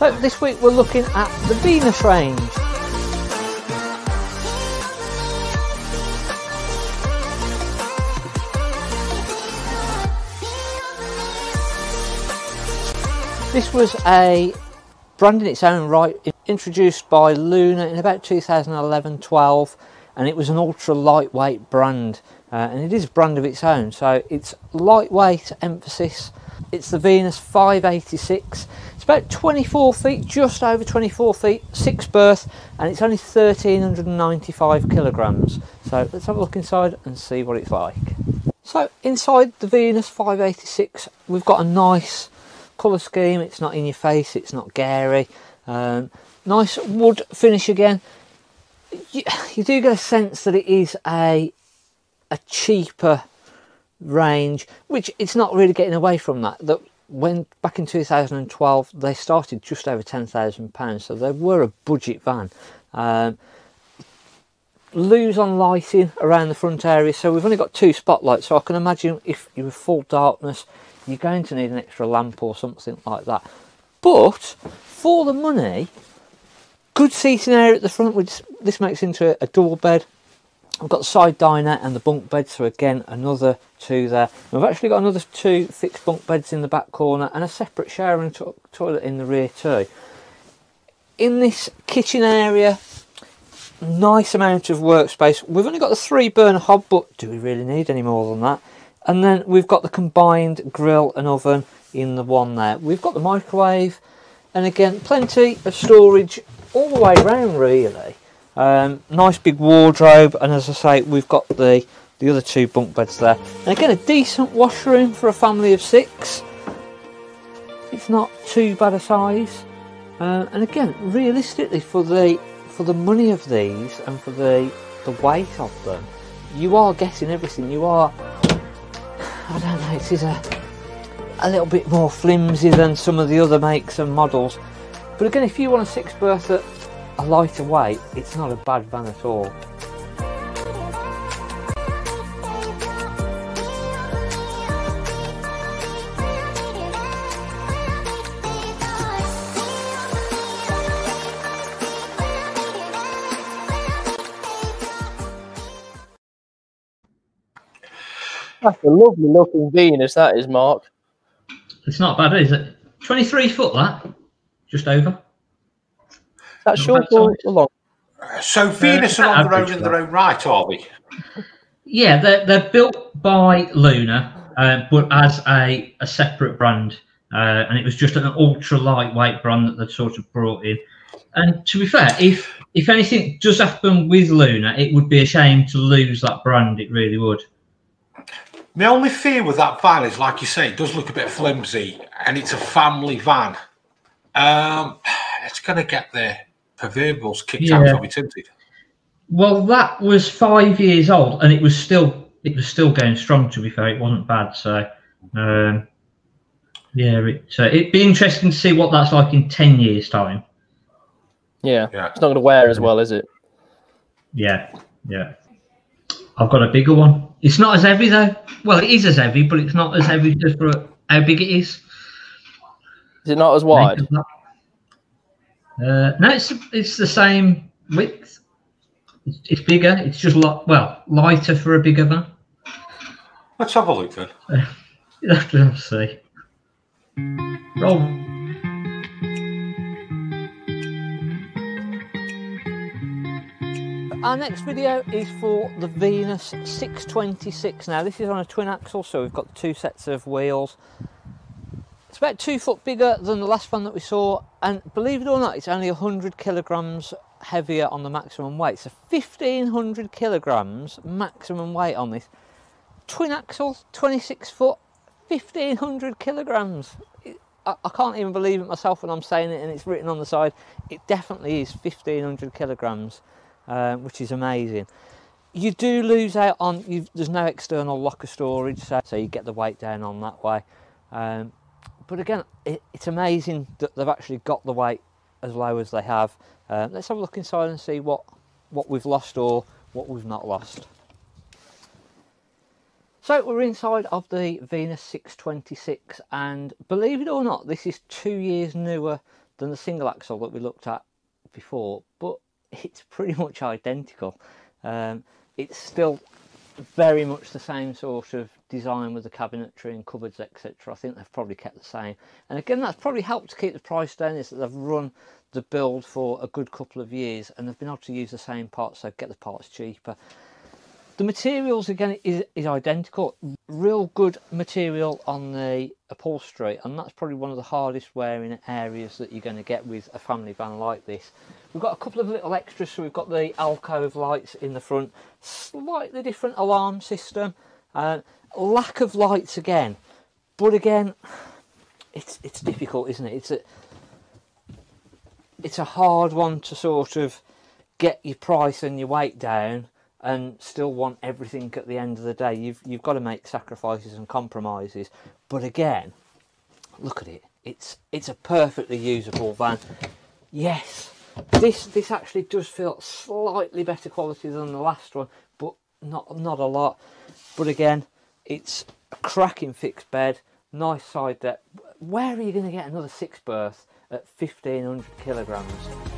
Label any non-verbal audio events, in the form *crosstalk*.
So this week we're looking at the Venus range. This was a brand in its own right, introduced by Lunar in about 2011-12 and it was an ultra lightweight brand uh, and it is a brand of its own so it's lightweight emphasis it's the Venus 586 it's about 24 feet just over 24 feet six berth and it's only 1395 kilograms. So let's have a look inside and see what it's like. So inside the Venus 586 we've got a nice colour scheme. It's not in your face it's not gary. Um, nice wood finish again. You, you do get a sense that it is a a cheaper range which it's not really getting away from that that when back in 2012 they started just over 10,000 pounds so they were a budget van um, lose on lighting around the front area so we've only got two spotlights so I can imagine if you were full darkness you're going to need an extra lamp or something like that. But for the money, good seating area at the front, which this makes into a double bed. I've got the side dinette and the bunk bed, so again, another two there. We've actually got another two fixed bunk beds in the back corner and a separate shower and to toilet in the rear too. In this kitchen area, nice amount of workspace. We've only got the three burner hob, but do we really need any more than that? and then we've got the combined grill and oven in the one there we've got the microwave and again plenty of storage all the way around really um, nice big wardrobe and as I say we've got the the other two bunk beds there. And again a decent washroom for a family of six. It's not too bad a size. Uh, and again realistically for the for the money of these and for the the weight of them you are getting everything. You are I don't know, it is a, a little bit more flimsy than some of the other makes and models. But again, if you want a six berth at a lighter weight, it's not a bad van at all. That's a lovely looking Venus, that is, Mark. It's not bad, is it? 23 foot, that? Just over. That short or long? So Venus uh, are on their own in their own right, are they? Yeah, they're, they're built by Lunar, uh, but as a, a separate brand. Uh, and it was just an ultra lightweight brand that they'd sort of brought in. And to be fair, if if anything does happen with Lunar, it would be a shame to lose that brand. It really would. My only fear with that van is, like you say, it does look a bit flimsy, and it's a family van. Um, *sighs* it's going to get the proverbials kicked yeah. out of it, isn't it? Well, that was five years old, and it was still it was still going strong. To be fair, it wasn't bad. So, um, yeah, it, so it'd be interesting to see what that's like in ten years' time. Yeah, yeah. it's not going to wear as well, is it? Yeah, yeah. I've got a bigger one. It's not as heavy though. Well, it is as heavy, but it's not as heavy just for how big it is. Is it not as wide? Uh, no, it's it's the same width. It's, it's bigger. It's just like well lighter for a bigger van. Let's have a look then. *laughs* Uh, you have to see. Roll. Our next video is for the Venus 626. Now this is on a twin axle, so we've got two sets of wheels. It's about two foot bigger than the last one that we saw, and believe it or not, it's only 100 kilograms heavier on the maximum weight. So 1500 kilograms maximum weight on this. Twin axle, 26 foot, 1500 kilograms. I, can't even believe it myself when I'm saying it and it's written on the side. It definitely is 1500 kilograms. Um, which is amazing. You do lose out on, there's no external locker storage, so, so, you get the weight down on that way. Um, but again, it, it's amazing that they've actually got the weight as low as they have. Uh, let's have a look inside and see what, what we've lost or what we've not lost. So we're inside of the Venus 626 and believe it or not, this is two years newer than the single axle that we looked at before, but *laughs* it's pretty much identical. Um, it's still very much the same sort of design with the cabinetry and cupboards etc I think they've probably kept the same. And again that's probably helped to keep the price down is that they've run the build for a good couple of years and they've been able to use the same parts so get the parts cheaper the materials again is, is identical. Real good material on the upholstery and that's probably one of the hardest wearing areas that you're going to get with a family van like this. We've got a couple of little extras so we've got the alcove lights in the front. Slightly different alarm system. Uh, lack of lights again. But again it's it's difficult isn't it? It's a it's a hard one to sort of get your price and your weight down and still want everything at the end of the day. You've you've got to make sacrifices and compromises. But again, look at it. It's it's a perfectly usable van. Yes, this this actually does feel slightly better quality than the last one, but not not a lot. But again, it's a cracking fixed bed, nice side deck. Where are you going to get another six berth at 1500 kilograms?